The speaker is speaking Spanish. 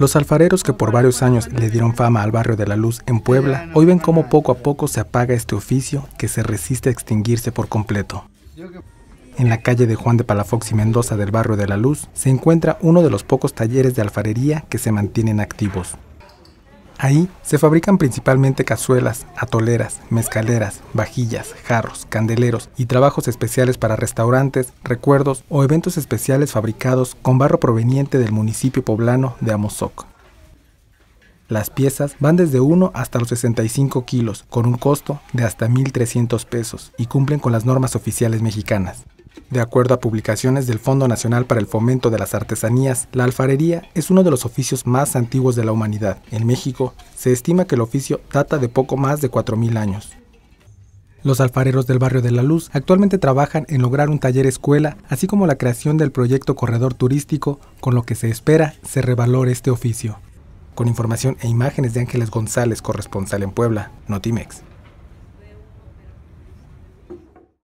Los alfareros que por varios años le dieron fama al barrio de la Luz en Puebla, hoy ven cómo poco a poco se apaga este oficio que se resiste a extinguirse por completo. En la calle de Juan de Palafox y Mendoza del barrio de la Luz se encuentra uno de los pocos talleres de alfarería que se mantienen activos. Ahí se fabrican principalmente cazuelas, atoleras, mezcaleras, vajillas, jarros, candeleros y trabajos especiales para restaurantes, recuerdos o eventos especiales fabricados con barro proveniente del municipio poblano de Amozoc. Las piezas van desde 1 hasta los 65 kilos, con un costo de hasta 1.300 pesos y cumplen con las normas oficiales mexicanas. De acuerdo a publicaciones del Fondo Nacional para el Fomento de las Artesanías, la alfarería es uno de los oficios más antiguos de la humanidad. En México, se estima que el oficio data de poco más de 4.000 años. Los alfareros del barrio de la Luz actualmente trabajan en lograr un taller escuela, así como la creación del proyecto corredor turístico, con lo que se espera se revalore este oficio. Con información e imágenes de Ángeles González, corresponsal en Puebla, Notimex.